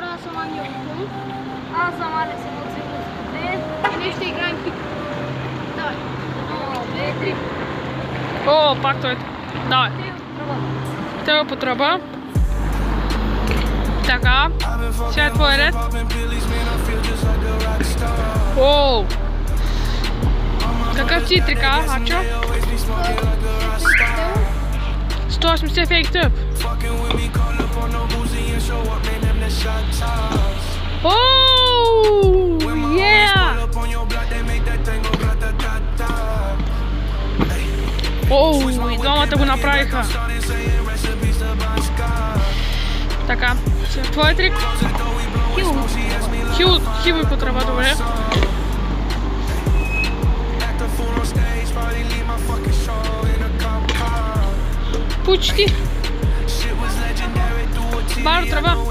Добре, аз съм Ангел Аз съм Алекс, емоция И ние ще играем пик. Давай. Едно, две, три. О, пак той. Давай. Тео по тръба. Така. Сега е твой ред. Оу. Какъв си трика, Ачо? 180 фейк тъп. Оу, yeah. Оу, двама таку направиха. Така, це твоя трик. Хил. Хил, хівику треба, добре. Пучки. Бару треба.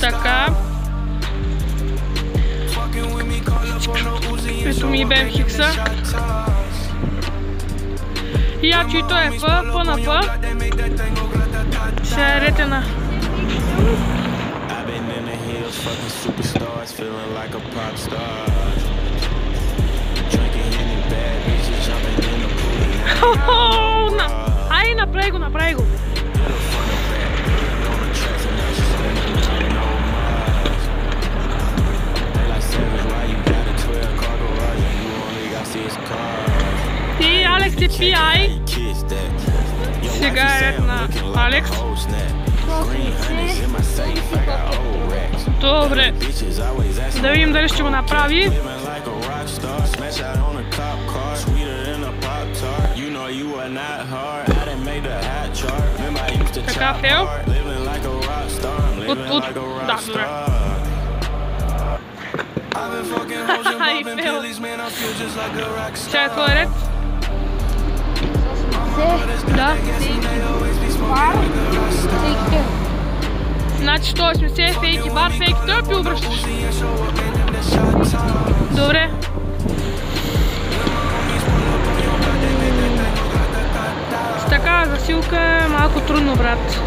Така. Ето ми бе хикса. И ачо и той е П, П на П. Сега е рете на... I've been in the I used to Така, chop Фил. hard. Living like a rock star. I'm От, living от, like a да, rock добре. star. I've been fucking hoes and Ай, popping Фил. pillies, man. I feel just like a rock star. Сега е твой ред. Тейк Значи 180 фейки бар, фейки тъп и обръщаш. Добре. С такава засилка е малко трудно, брат.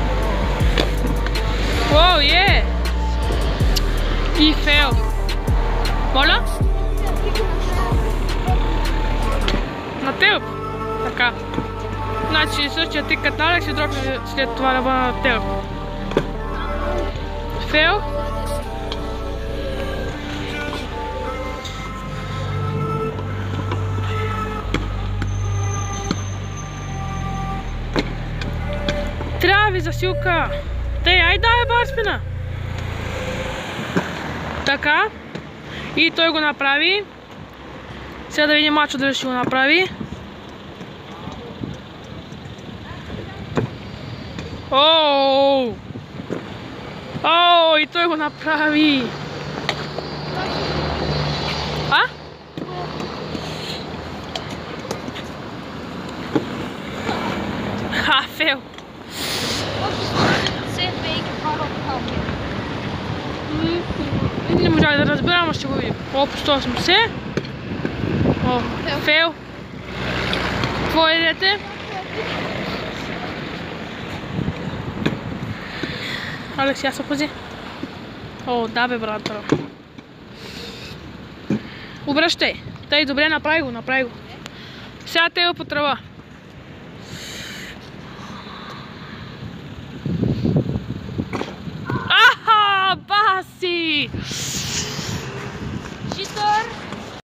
Оу, е! И фейл. Моля? На теб. Така. Значи същия тик като Алекс и дропне след това да бъда теб. Фейл. Трябва ви засилка. Тей, ай дай барспина. Така. И той го направи. Сега да видим мачо дали ще го направи. Оу! О, и той го направи. А? Ха, фейл. Се фейк, хора, хора. Не можах да разбера, ама ще го видим. О, по 180. О, фейл. Твой дете. Алекс, я се пази. О, да бе, брат. Обръщай. Тъй, добре, направи го, направи го. Сега те по тръба.